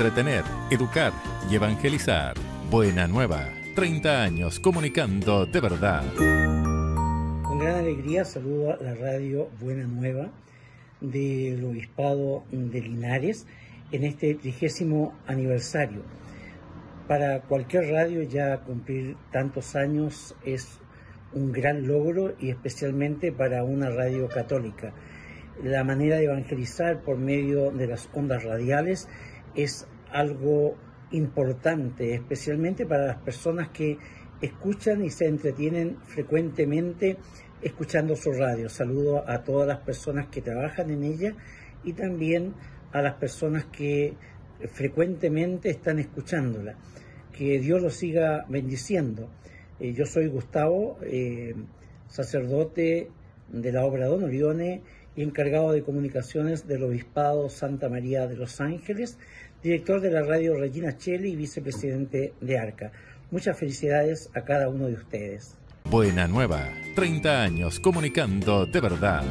entretener, educar y evangelizar. Buena Nueva, 30 años comunicando de verdad. Con gran alegría saludo a la radio Buena Nueva del Obispado de Linares en este trigésimo aniversario. Para cualquier radio ya cumplir tantos años es un gran logro y especialmente para una radio católica. La manera de evangelizar por medio de las ondas radiales es algo importante, especialmente para las personas que escuchan y se entretienen frecuentemente escuchando su radio. Saludo a todas las personas que trabajan en ella y también a las personas que frecuentemente están escuchándola. Que Dios los siga bendiciendo. Eh, yo soy Gustavo, eh, sacerdote de la obra Don Orione y encargado de comunicaciones del Obispado Santa María de los Ángeles, director de la radio Regina Cheli y vicepresidente de ARCA. Muchas felicidades a cada uno de ustedes. Buena Nueva, 30 años comunicando de verdad.